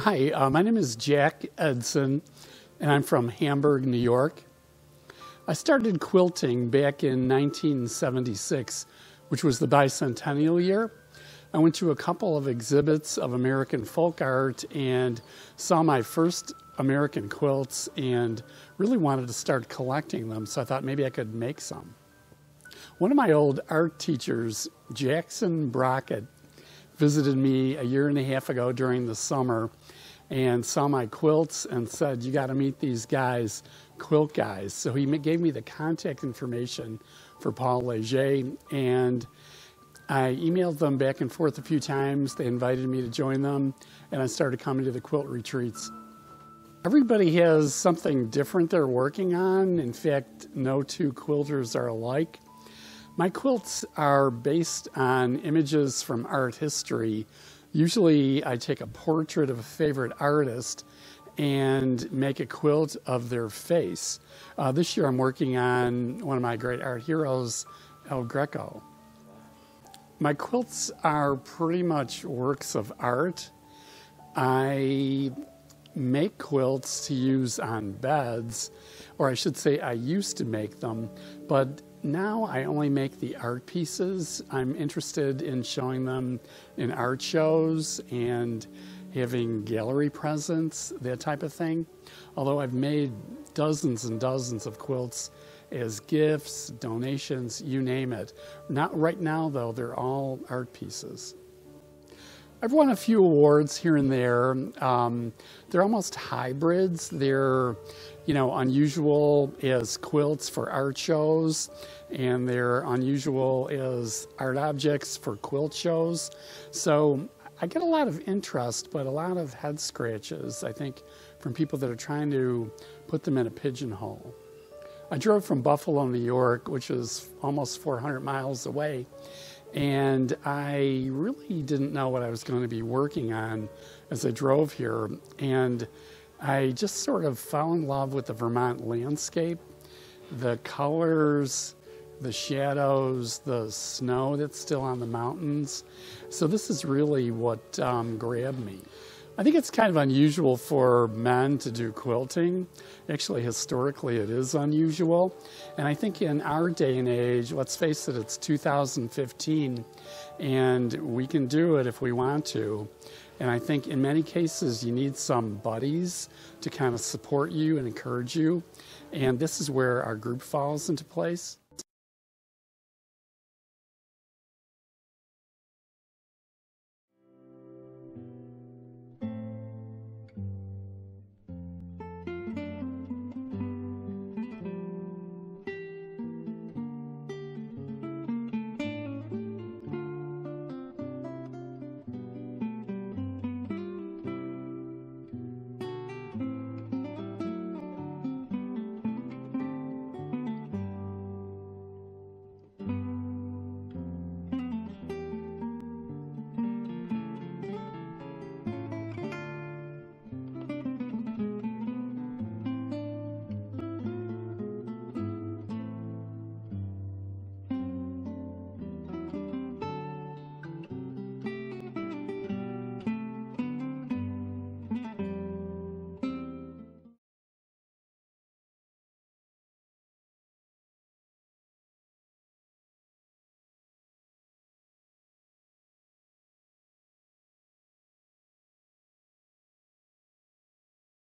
Hi, uh, my name is Jack Edson, and I'm from Hamburg, New York. I started quilting back in 1976, which was the bicentennial year. I went to a couple of exhibits of American folk art and saw my first American quilts and really wanted to start collecting them, so I thought maybe I could make some. One of my old art teachers, Jackson Brockett, visited me a year and a half ago during the summer and saw my quilts and said, You got to meet these guys, quilt guys. So he gave me the contact information for Paul Leger, and I emailed them back and forth a few times. They invited me to join them, and I started coming to the quilt retreats. Everybody has something different they're working on. In fact, no two quilters are alike. My quilts are based on images from art history. Usually, I take a portrait of a favorite artist and make a quilt of their face. Uh, this year, I'm working on one of my great art heroes, El Greco. My quilts are pretty much works of art. I make quilts to use on beds, or I should say, I used to make them, but now I only make the art pieces. I'm interested in showing them in art shows and having gallery presence, that type of thing. Although I've made dozens and dozens of quilts as gifts, donations, you name it. Not right now, though, they're all art pieces. I've won a few awards here and there. Um, they're almost hybrids. They're, you know, unusual as quilts for art shows, and they're unusual as art objects for quilt shows. So I get a lot of interest, but a lot of head scratches, I think, from people that are trying to put them in a pigeonhole. I drove from Buffalo, New York, which is almost 400 miles away, and I really didn't know what I was going to be working on as I drove here. And I just sort of fell in love with the Vermont landscape, the colors, the shadows, the snow that's still on the mountains. So, this is really what um, grabbed me. I think it's kind of unusual for men to do quilting. Actually, historically, it is unusual. And I think in our day and age, let's face it, it's 2015, and we can do it if we want to. And I think in many cases, you need some buddies to kind of support you and encourage you. And this is where our group falls into place.